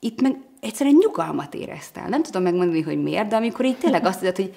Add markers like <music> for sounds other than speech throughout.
itt meg egyszerűen nyugalmat éreztem. Nem tudom megmondani, hogy miért, de amikor így tényleg azt mondod, hogy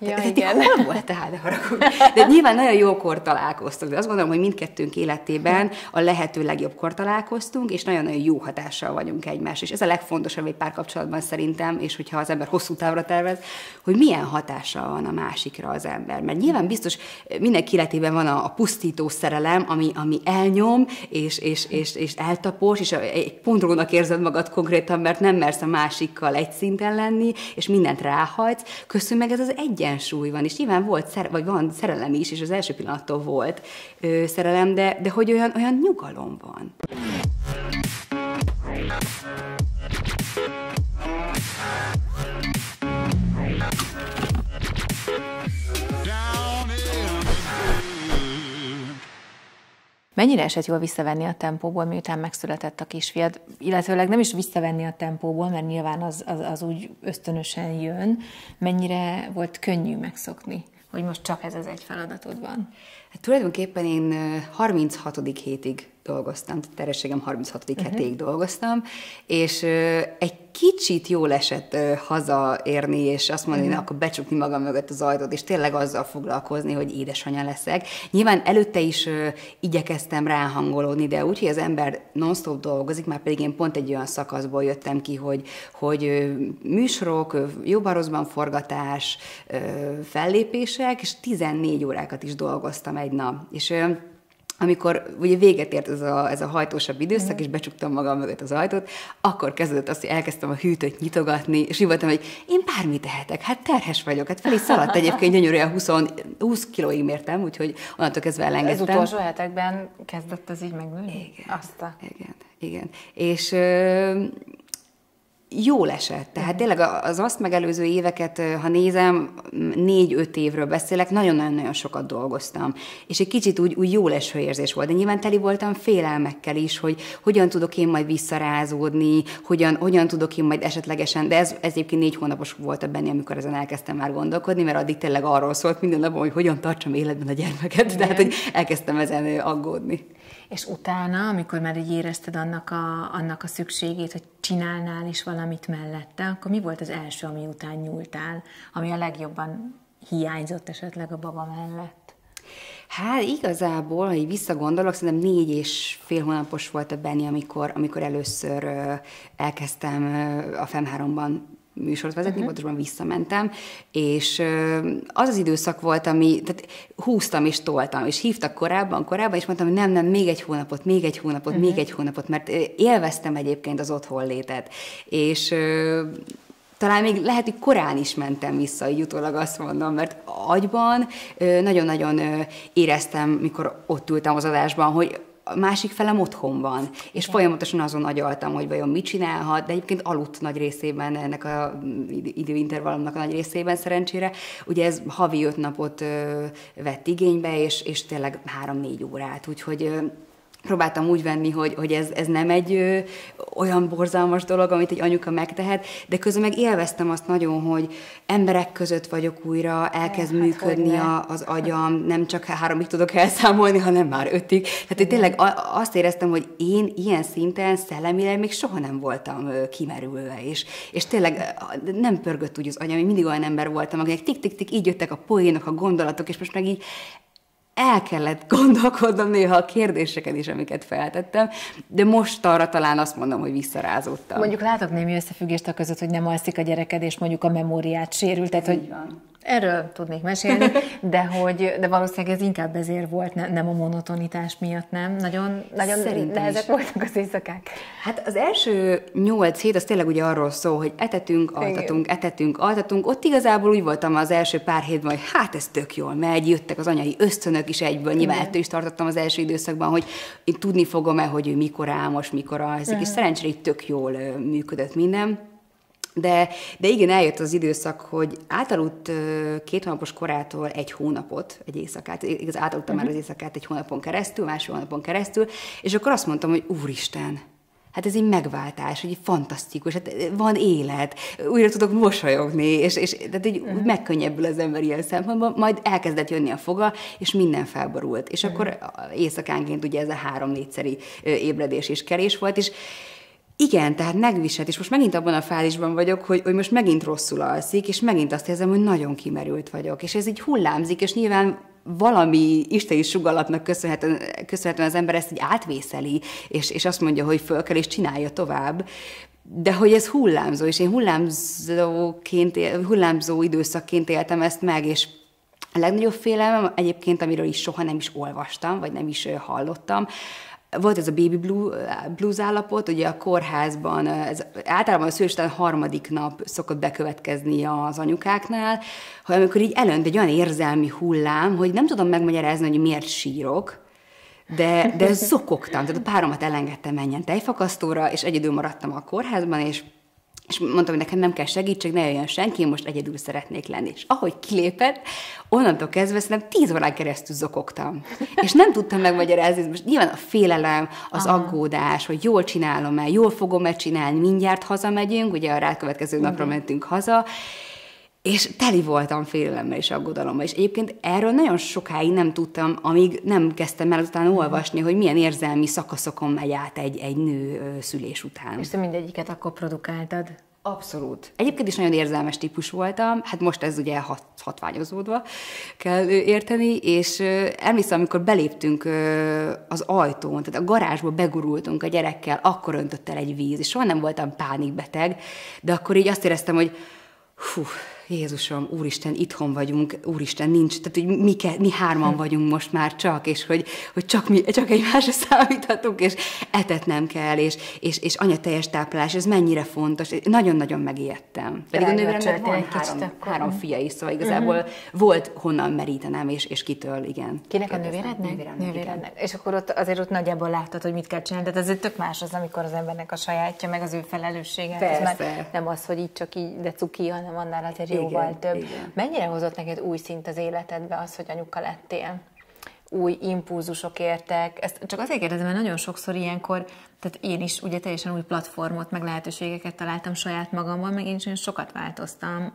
Ja, de, igen. Hol voltál, de haragudj. De nyilván nagyon jókor találkoztunk. De azt gondolom, hogy mindkettőnk életében a lehető legjobbkor találkoztunk, és nagyon-nagyon jó hatással vagyunk egymás. És ez a legfontosabb egy párkapcsolatban szerintem, és hogyha az ember hosszú távra tervez, hogy milyen hatással van a másikra az ember. Mert nyilván biztos mindenki életében van a, a pusztító szerelem, ami, ami elnyom, és, és, és, és eltapos, és egy pontrónak érzed magad konkrétan, mert nem mersz a másikkal egy szinten lenni, és mindent ráhajtsz. Köszönöm meg ez az egyensúly van, és nyilván volt, szer, vagy van szerelem is, és az első pillanattól volt ö, szerelem, de, de hogy olyan, olyan nyugalom van. Mennyire esett jól visszavenni a tempóból, miután megszületett a kisfiad, illetőleg nem is visszavenni a tempóból, mert nyilván az, az, az úgy ösztönösen jön. Mennyire volt könnyű megszokni, hogy most csak ez az egy feladatod van? Hát tulajdonképpen én 36. hétig dolgoztam, terhességem 36. Uh-huh. hetéig dolgoztam, és egy kicsit jól esett hazaérni, és azt mondani, uh-huh. akkor becsukni magam mögött az ajtót, és tényleg azzal foglalkozni, hogy édesanyja leszek. Nyilván előtte is igyekeztem ráhangolódni, de úgy, hogy az ember non-stop dolgozik, már pedig én pont egy olyan szakaszból jöttem ki, hogy, hogy műsorok, jobbarozban forgatás, fellépések, és 14 órákat is dolgoztam egy nap. És amikor ugye véget ért ez a, ez a hajtósabb időszak, mm. és becsuktam magam mögött az ajtót, akkor kezdődött azt, hogy elkezdtem a hűtőt nyitogatni, és így voltam, hogy én bármit tehetek, hát terhes vagyok, hát fel is szaladt egyébként gyönyörűen 20, 20 kilóig mértem, úgyhogy onnantól kezdve elengedtem. Ez utolsó hetekben kezdett ez így megműlni? Igen, Azt a... igen, igen. És jól esett. Tehát tényleg az azt megelőző éveket, ha nézem, négy-öt évről beszélek, nagyon-nagyon sokat dolgoztam. És egy kicsit úgy, úgy jó leső érzés volt. De nyilván teli voltam félelmekkel is, hogy hogyan tudok én majd visszarázódni, hogyan, hogyan tudok én majd esetlegesen, de ez, ez egyébként négy hónapos volt benni, amikor ezen elkezdtem már gondolkodni, mert addig tényleg arról szólt minden napon, hogy hogyan tartsam életben a gyermeket. Igen. Tehát, hogy elkezdtem ezen aggódni. És utána, amikor már így érezted annak a, annak a szükségét, hogy csinálnál is valamit mellette, akkor mi volt az első, ami után nyúltál, ami a legjobban hiányzott esetleg a baba mellett? Hát igazából, ha így visszagondolok, szerintem négy és fél hónapos volt a Benny, amikor, amikor először elkezdtem a FEM 3-ban műsort vezetni, uh-huh. pontosabban visszamentem, és az az időszak volt, ami, tehát húztam és toltam, és hívtak korábban, korábban, és mondtam, hogy nem, nem, még egy hónapot, még egy hónapot, uh-huh. még egy hónapot, mert élveztem egyébként az otthon létet, és talán még lehet, hogy korán is mentem vissza, így utólag azt mondom, mert agyban nagyon-nagyon éreztem, mikor ott ültem az adásban, hogy a másik felem otthon van, és Igen. folyamatosan azon agyaltam, hogy vajon mit csinálhat, de egyébként aludt nagy részében ennek a időintervallumnak a nagy részében szerencsére. Ugye ez havi öt napot ö, vett igénybe, és, és tényleg három-négy órát, úgyhogy ö, próbáltam úgy venni, hogy, hogy ez, ez nem egy ö, olyan borzalmas dolog, amit egy anyuka megtehet, de közben meg élveztem azt nagyon, hogy emberek között vagyok újra, elkezd hát, működni a, az agyam, nem csak háromig tudok elszámolni, hanem már ötig. Tehát hogy tényleg azt éreztem, hogy én ilyen szinten szellemileg még soha nem voltam ö, kimerülve, és, és tényleg nem pörgött úgy az agyam, én mindig olyan ember voltam, akinek tik-tik-tik így jöttek a poénok, a gondolatok, és most meg így el kellett gondolkodnom néha a kérdéseket is, amiket feltettem, de most arra talán azt mondom, hogy visszarázódtam. Mondjuk látok némi összefüggést a között, hogy nem alszik a gyereked, és mondjuk a memóriát sérült, tehát hogy van. Erről tudnék mesélni, <laughs> de hogy de valószínűleg ez inkább ezért volt, ne, nem a monotonitás miatt, nem? Nagyon, nagyon Szerintem nehezek is. voltak az éjszakák. Hát az első nyolc hét az tényleg ugye arról szól, hogy etetünk, altatunk, Igen. etetünk, altatunk. Ott igazából úgy voltam az első pár hétben, hogy hát ez tök jól megy, jöttek az anyai ösztönök is egyből. Nyilván ettől is tartottam az első időszakban, hogy én tudni fogom-e, hogy ő mikor álmos, mikor alszik, és szerencsére így tök jól működött minden. De, de igen, eljött az időszak, hogy átaludt két hónapos korától egy hónapot, egy éjszakát, igaz, átaludtam uh-huh. már mhm. az éjszakát egy hónapon keresztül, másfél hónapon keresztül, és akkor azt mondtam, hogy úristen, hát ez egy megváltás, hogy fantasztikus, hát van élet, újra tudok mosolyogni, és, és tehát így uh-huh. megkönnyebbül az ember ilyen szempontból, majd elkezdett jönni a foga, és minden felborult. És uh-huh. akkor éjszakánként ugye ez a három-négyszeri ébredés és kerés volt, és Igen, tehát megviselt, és most megint abban a fázisban vagyok, hogy, hogy most megint rosszul alszik, és megint azt érzem, hogy nagyon kimerült vagyok. És ez így hullámzik, és nyilván valami isteni sugallatnak köszönhetően, köszönhetően az ember ezt így átvészeli, és, és azt mondja, hogy föl kell, és csinálja tovább. De hogy ez hullámzó, és én hullámzóként, hullámzó időszakként éltem ezt meg, és a legnagyobb félelmem egyébként, amiről is soha nem is olvastam, vagy nem is hallottam, volt ez a baby blues állapot, ugye a kórházban, ez általában a szülés harmadik nap szokott bekövetkezni az anyukáknál, hogy amikor így elönt egy olyan érzelmi hullám, hogy nem tudom megmagyarázni, hogy miért sírok, de, de <laughs> zokogtam, tehát a páromat elengedtem menjen tejfakasztóra, és egyedül maradtam a kórházban, és és mondtam, hogy nekem nem kell segítség, ne jöjjön senki, én most egyedül szeretnék lenni. És ahogy kilépett, onnantól kezdve szerintem tíz órán keresztül zokogtam. És nem tudtam megmagyarázni, most nyilván a félelem, az Aha. aggódás, hogy jól csinálom-e, jól fogom-e csinálni, mindjárt hazamegyünk, ugye a rákövetkező napra mentünk haza, és teli voltam félelemmel és aggodalommal. És egyébként erről nagyon sokáig nem tudtam, amíg nem kezdtem el utána olvasni, hogy milyen érzelmi szakaszokon megy át egy, egy nő szülés után. És te mindegyiket akkor produkáltad? Abszolút. Egyébként is nagyon érzelmes típus voltam, hát most ez ugye hat, hatványozódva kell érteni, és emlékszem, amikor beléptünk az ajtón, tehát a garázsba begurultunk a gyerekkel, akkor öntött el egy víz, és soha nem voltam pánikbeteg, de akkor így azt éreztem, hogy hú, Jézusom, Úristen, itthon vagyunk, Úristen, nincs, tehát hogy mi, ke, mi hárman vagyunk most már csak, és hogy, hogy csak, mi, csak egymásra <laughs> számíthatunk, és etetnem kell, és, és, és anyateljes táplálás, ez mennyire fontos. Nagyon-nagyon megijedtem. Pedig a nővéremnek van három, három fia is, szóval igazából uh-huh. volt honnan merítenem, és, és kitől, igen. Kinek a nővérednek? Nővérednek. nővérednek. És akkor ott azért ott nagyjából láttad, hogy mit kell csinálni, tehát ez tök más az, amikor az embernek a sajátja, meg az ő felelőssége. Persze. nem az, hogy így csak így, de cuki, hanem annál azért jó jóval igen, több. Igen. Mennyire hozott neked új szint az életedbe az, hogy anyuka lettél? új impulzusok értek. Ezt csak azért kérdezem, mert nagyon sokszor ilyenkor, tehát én is ugye teljesen új platformot, meg lehetőségeket találtam saját magamban, meg én is sokat változtam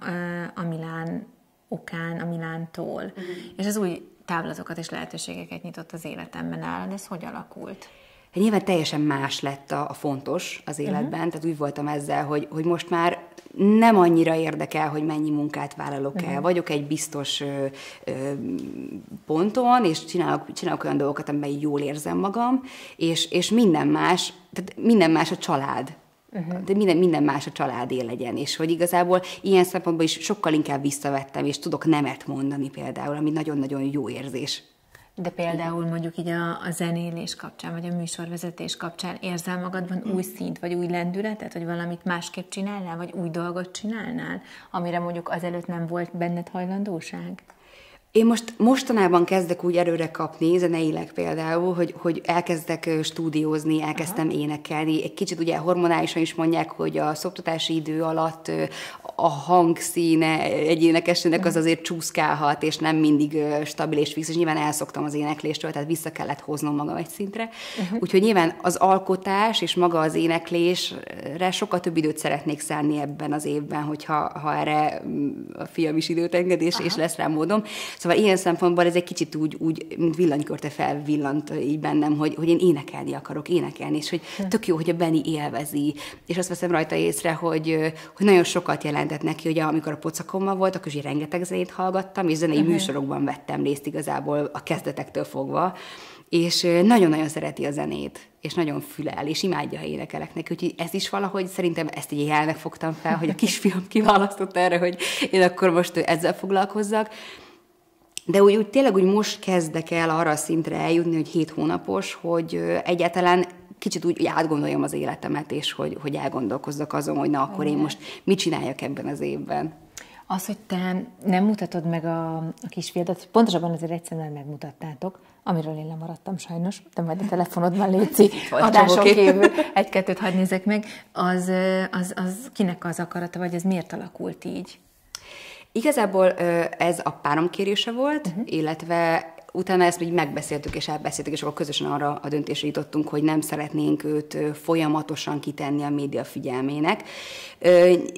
a Milán okán, a Milántól. Uh-huh. És ez új távlatokat és lehetőségeket nyitott az életemben áll, de ez hogy alakult? Hát nyilván teljesen más lett a, a fontos az életben, uh-huh. tehát úgy voltam ezzel, hogy, hogy most már nem annyira érdekel, hogy mennyi munkát vállalok uh-huh. el. Vagyok egy biztos ö, ö, ponton, és csinálok, csinálok olyan dolgokat, amiben jól érzem magam, és, és minden más, tehát minden más a család. Uh-huh. De minden, minden más a családé legyen, és hogy igazából ilyen szempontból is sokkal inkább visszavettem, és tudok nemet mondani például, ami nagyon-nagyon jó érzés. De például mondjuk így a, a zenélés kapcsán, vagy a műsorvezetés kapcsán érzel magadban új szint, vagy új lendületet, hogy valamit másképp csinálnál, vagy új dolgot csinálnál, amire mondjuk azelőtt nem volt benned hajlandóság? Én most mostanában kezdek úgy erőre kapni, zeneileg például, hogy, hogy elkezdek stúdiózni, elkezdtem Aha. énekelni. Egy kicsit ugye hormonálisan is mondják, hogy a szoktatási idő alatt a hangszíne egy énekesnek az azért csúszkálhat, és nem mindig stabil és fix, és nyilván elszoktam az énekléstől, tehát vissza kellett hoznom magam egy szintre. Uh-huh. Úgyhogy nyilván az alkotás és maga az éneklésre sokkal több időt szeretnék szállni ebben az évben, hogyha ha erre mm, a fiam is időt enged, és, és lesz rá módom. Szóval ilyen szempontból ez egy kicsit úgy, úgy mint villanykörte felvillant így bennem, hogy, hogy én énekelni akarok, énekelni, és hogy hm. tök jó, hogy a Benni élvezi. És azt veszem rajta észre, hogy, hogy nagyon sokat jelentett neki, hogy amikor a pocakommal volt, akkor is rengeteg zenét hallgattam, és zenei uh-huh. műsorokban vettem részt igazából a kezdetektől fogva és nagyon-nagyon szereti a zenét, és nagyon fülel, és imádja, ha énekelek neki. Úgyhogy ez is valahogy szerintem ezt egy jelnek fogtam fel, hogy a kisfiam <laughs> kiválasztott erre, hogy én akkor most ezzel foglalkozzak. De úgy, úgy tényleg úgy most kezdek el arra a szintre eljutni, hogy hét hónapos, hogy egyáltalán kicsit úgy, úgy átgondoljam az életemet, és hogy, hogy elgondolkozzak azon, hogy na akkor én most mit csináljak ebben az évben. Az, hogy te nem mutatod meg a, a kisfiadat, pontosabban azért egyszerűen megmutattátok, amiről én lemaradtam sajnos, de majd a telefonodban létszi, <laughs> adáson kívül egy-kettőt hadd nézek meg, az, az, az kinek az akarata, vagy ez miért alakult így? Igazából ez a párom kérése volt, uh-huh. illetve utána ezt így megbeszéltük és elbeszéltük, és akkor közösen arra a döntésre jutottunk, hogy nem szeretnénk őt folyamatosan kitenni a média figyelmének.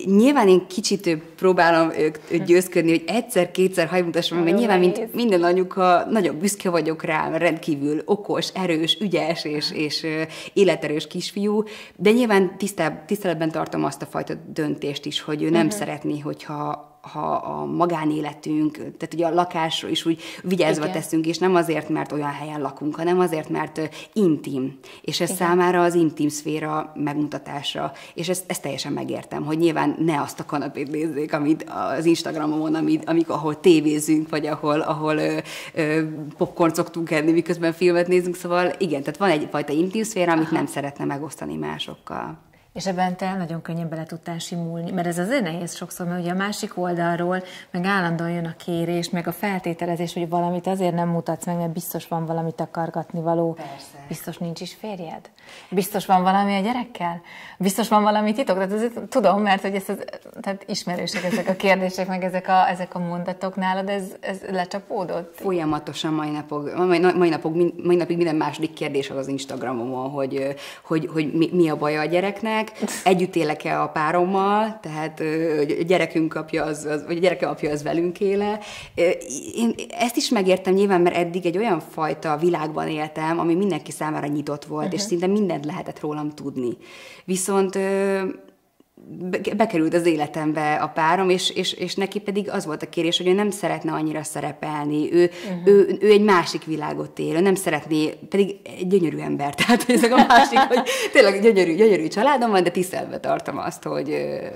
Nyilván én kicsit próbálom őt győzködni, hogy egyszer-kétszer hajmutassam, mert nyilván mint minden anyuka, nagyon büszke vagyok rá, rendkívül okos, erős, ügyes és, és életerős kisfiú, de nyilván tiszteletben tartom azt a fajta döntést is, hogy ő nem uh-huh. szeretné, hogyha ha a magánéletünk, tehát ugye a lakásról is úgy vigyázva Igen. teszünk, és nem azért, mert olyan helyen lakunk, hanem azért, mert intim. És ez Igen. számára az intim szféra megmutatása. És ezt, ezt teljesen megértem, hogy nyilván ne azt a kanapét nézzék, amit az Instagramon, amit, amik, ahol tévézünk, vagy ahol, ahol ö, ö, popcorn szoktunk enni, miközben filmet nézünk, szóval igen, tehát van egyfajta intim szféra, amit Aha. nem szeretne megosztani másokkal. És ebben te nagyon könnyen bele tudtál simulni, mert ez azért nehéz sokszor, mert ugye a másik oldalról meg állandóan jön a kérés, meg a feltételezés, hogy valamit azért nem mutatsz meg, mert biztos van valamit akargatni való. Persze. Biztos nincs is férjed? Biztos van valami a gyerekkel? Biztos van valami titok? Tehát azért tudom, mert hogy ez, ez, tehát ismerősek ezek a kérdések, meg ezek a, ezek a mondatok nálad, ez, ez lecsapódott? Folyamatosan mai napok, mai, mai, napok, mai napig minden második kérdés az az Instagramon, hogy, hogy, hogy mi, mi a baja a gyereknek, <laughs> együtt élek-e a párommal, tehát a gyerekünk apja az, az vagy a gyereke apja az velünk éle. Én ezt is megértem nyilván, mert eddig egy olyan fajta világban éltem, ami mindenki számára nyitott volt, uh-huh. és szinte mindent lehetett rólam tudni. Viszont bekerült az életembe a párom, és, és, és neki pedig az volt a kérés, hogy ő nem szeretne annyira szerepelni, ő, uh-huh. ő, ő egy másik világot él, ő nem szeretné, pedig egy gyönyörű ember, <laughs> tehát ez a másik, hogy tényleg gyönyörű, gyönyörű családom van, de tisztelve tartom azt, hogy,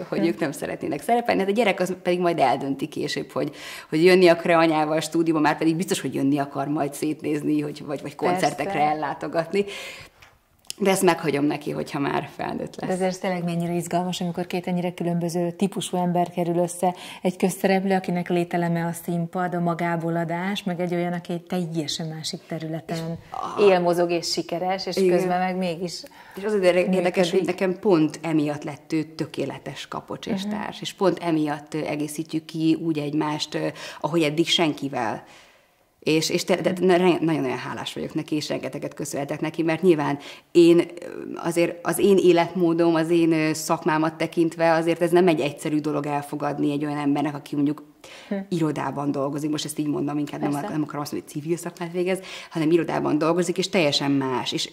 hogy uh-huh. ők nem szeretnének szerepelni, hát a gyerek az pedig majd eldönti később, hogy, hogy jönni akar anyával a stúdióba, már pedig biztos, hogy jönni akar majd szétnézni, hogy, vagy, vagy koncertekre Persze. ellátogatni. De ezt meghagyom neki, hogyha már felnőtt lesz. De ez tényleg mennyire izgalmas, amikor két ennyire különböző típusú ember kerül össze. Egy közszereplő, akinek lételeme a színpad, a magából adás, meg egy olyan, aki egy teljesen másik területen és, él, mozog és sikeres, és igen. közben meg mégis És az érdekes, hogy nekem pont emiatt lett ő tökéletes kapocs és uh-huh. társ, és pont emiatt egészítjük ki úgy egymást, ahogy eddig senkivel és, és te, de nagyon-nagyon hálás vagyok neki, és rengeteget köszönhetek neki, mert nyilván én azért az én életmódom, az én szakmámat tekintve azért ez nem egy egyszerű dolog elfogadni egy olyan embernek, aki mondjuk hm. irodában dolgozik, most ezt így mondom, inkább nem, nem akarom azt mondani, hogy civil szakmát végez, hanem irodában dolgozik, és teljesen más, és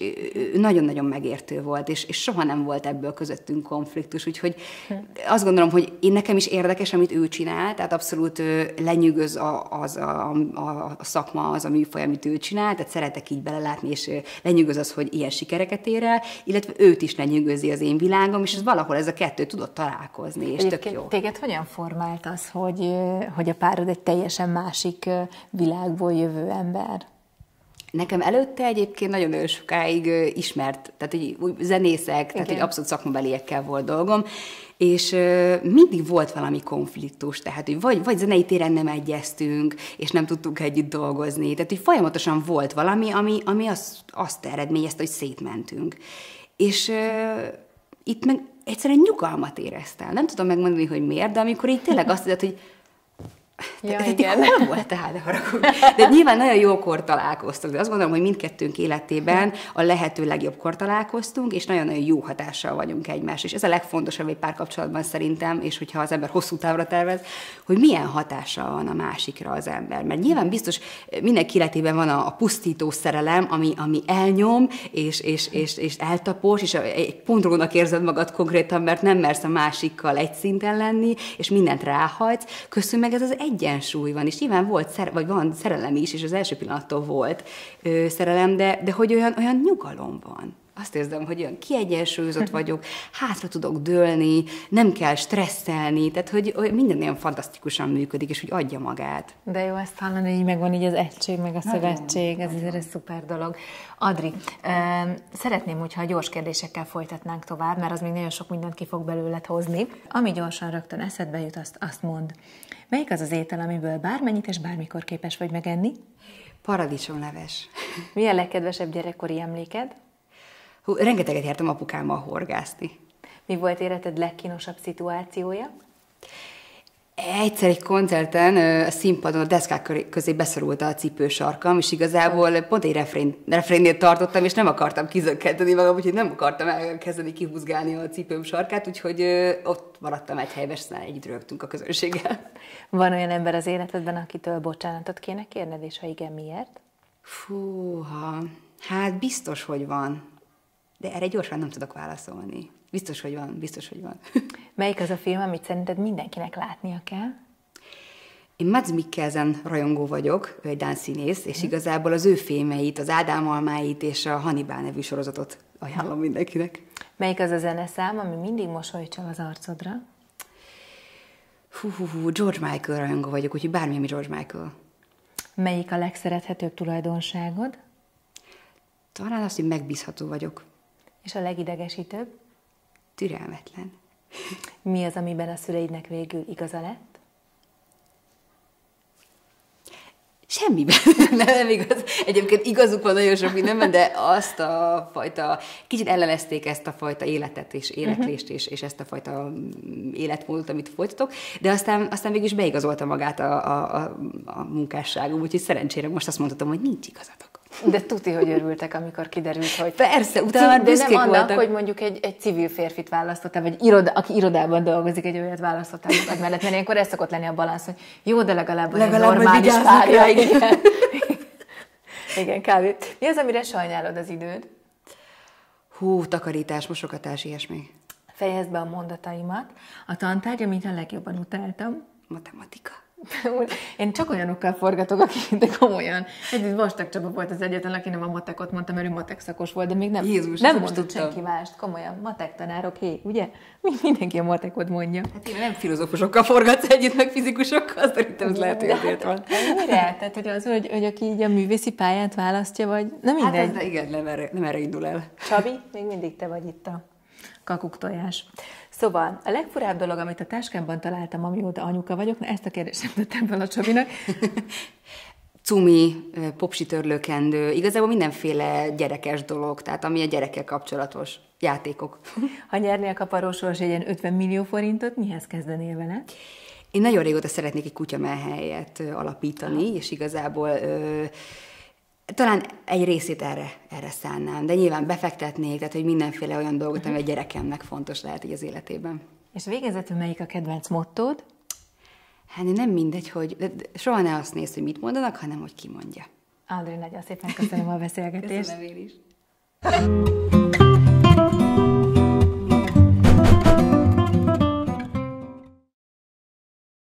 nagyon-nagyon megértő volt, és, és soha nem volt ebből közöttünk konfliktus, úgyhogy hm. azt gondolom, hogy én nekem is érdekes, amit ő csinál, tehát abszolút lenyűgöz a, az a, a, a szakma, az a műfaj, amit ő csinál, tehát szeretek így belelátni, és lenyűgöz az, hogy ilyen sikereket ér el, illetve őt is lenyűgözi az én világom, és ez valahol ez a kettő tudott találkozni, és Egyébként tök jó. Téged hogyan formált az, hogy hogy a párod egy teljesen másik világból jövő ember? Nekem előtte egyébként nagyon-nagyon sokáig ismert, tehát hogy zenészek, Igen. tehát hogy abszolút szakmabeliekkel volt dolgom, és mindig volt valami konfliktus, tehát hogy vagy, vagy zenei téren nem egyeztünk, és nem tudtunk együtt dolgozni, tehát hogy folyamatosan volt valami, ami, ami azt, azt eredményezte, hogy szétmentünk. És uh, itt meg egyszerűen nyugalmat éreztem. Nem tudom megmondani, hogy miért, de amikor így tényleg azt mondod, hogy <laughs> Ja, te, igen. hol voltál, de haragudj. De nyilván nagyon jókor találkoztunk, de azt gondolom, hogy mindkettőnk életében a lehető legjobbkor találkoztunk, és nagyon-nagyon jó hatással vagyunk egymás. És ez a legfontosabb egy párkapcsolatban szerintem, és hogyha az ember hosszú távra tervez, hogy milyen hatással van a másikra az ember. Mert nyilván biztos mindenki életében van a, a pusztító szerelem, ami, ami elnyom, és, és, és, és eltapos, és egy pontrónak érzed magad konkrétan, mert nem mersz a másikkal egy szinten lenni, és mindent ráhajtsz. Köszönöm meg ez az egy egyensúly van, és nyilván volt, szer- vagy van szerelem is, és az első pillanattól volt ö, szerelem, de, de hogy olyan, olyan nyugalom van. Azt érzem, hogy olyan kiegyensúlyozott vagyok, hátra tudok dőlni, nem kell stresszelni, tehát hogy, hogy minden olyan fantasztikusan működik, és hogy adja magát. De jó ezt hallani, hogy így megvan így az egység, meg a szövetség, ez azért egy szuper dolog. Adri, szeretném, hogyha gyors kérdésekkel folytatnánk tovább, mert az még nagyon sok mindent ki fog belőled hozni. Ami gyorsan rögtön eszedbe jut, azt, azt mond. Melyik az az étel, amiből bármennyit és bármikor képes vagy megenni? Paradicsomleves. Mi a legkedvesebb gyerekkori emléked? Hú, rengeteget jártam apukámmal horgászni. Mi volt életed legkínosabb szituációja? Egyszer egy koncerten a színpadon a deszkák közé beszorult a cipősarkam, és igazából pont egy refrén, refrénnél tartottam, és nem akartam kizökkenteni magam, úgyhogy nem akartam elkezdeni kihúzgálni a cipőm sarkát, úgyhogy ott maradtam egy helyben, aztán együtt rögtünk a közönséggel. Van olyan ember az életedben, akitől bocsánatot kéne kérned, és ha igen, miért? Fúha, hát biztos, hogy van. De erre gyorsan nem tudok válaszolni. Biztos, hogy van, biztos, hogy van. <laughs> Melyik az a film, amit szerinted mindenkinek látnia kell? Én Mads Mikkelsen rajongó vagyok, ő egy dán színész, és igazából az ő fémeit, az Ádám Almáit és a Hannibal nevű sorozatot ajánlom mindenkinek. Melyik az a zeneszám, ami mindig mosolyt az arcodra? Hú, hú, hú, George Michael rajongó vagyok, úgyhogy bármi, ami George Michael. Melyik a legszerethetőbb tulajdonságod? Talán azt, hogy megbízható vagyok. És a legidegesítőbb? Türelmetlen. Mi az, amiben a szüleidnek végül igaza lett? Semmiben. nem, <laughs> nem igaz. Egyébként igazuk van nagyon sok mindenben, de azt a fajta, kicsit ellenezték ezt a fajta életet és életlést uh-huh. és, és ezt a fajta mm, életmódot, amit folytatok, de aztán, aztán végül is beigazolta magát a, a, a, a munkásságom, úgyhogy szerencsére most azt mondhatom, hogy nincs igazatok. De tuti, hogy örültek, amikor kiderült, hogy... Persze, utána már De nem annak, voltak. hogy mondjuk egy, egy civil férfit választottál, vagy iroda, aki irodában dolgozik, egy olyat választottál magad mellett, mert ilyenkor ez szokott lenni a balansz, hogy jó, de legalább, legalább egy normális párja. Igen. <laughs> igen, kb. Mi az, amire sajnálod az időd? Hú, takarítás, mosogatás, ilyesmi. Fejezd be a mondataimat. A tantárgy, amit a legjobban utáltam. Matematika. Én csak olyanokkal forgatok, akik, de komolyan. Egy Vastag Csaba volt az egyetlen, aki nem a matekot mondta, mert ő matek szakos volt, de még nem, Jézus, nem mondott senki mást. Komolyan, matek tanárok, hé, ugye? Mindenki a matekot mondja. Hát én nem filozófusokkal forgatsz együtt, meg fizikusokkal, szerintem ez lehet, hogy azért van. Mire? Tehát, hogy az, hogy, hogy aki így a művészi pályát választja, vagy nem hát mindegy. Hát ez, de igen, nem erre, nem erre indul el. Csabi, még mindig te vagy itt a kakuktojás. Szóval a legfurább dolog, amit a táskámban találtam, amióta anyuka vagyok, na ezt a kérdést nem tettem fel a Csabinak. <laughs> Cumi, popsi törlőkendő, igazából mindenféle gyerekes dolog, tehát ami a gyerekkel kapcsolatos játékok. Ha nyernél kaparósors egy ilyen 50 millió forintot, mihez kezdenél vele? Én nagyon régóta szeretnék egy kutyamelhelyet alapítani, és igazából ö, talán egy részét erre, erre szánnám, de nyilván befektetnék, tehát hogy mindenféle olyan dolgot, ami a gyerekemnek fontos lehet így az életében. És végezetül melyik a kedvenc mottód? Hát nem mindegy, hogy de soha ne azt néz, hogy mit mondanak, hanem hogy ki mondja. André, nagyon szépen köszönöm a beszélgetést. Köszönöm én is.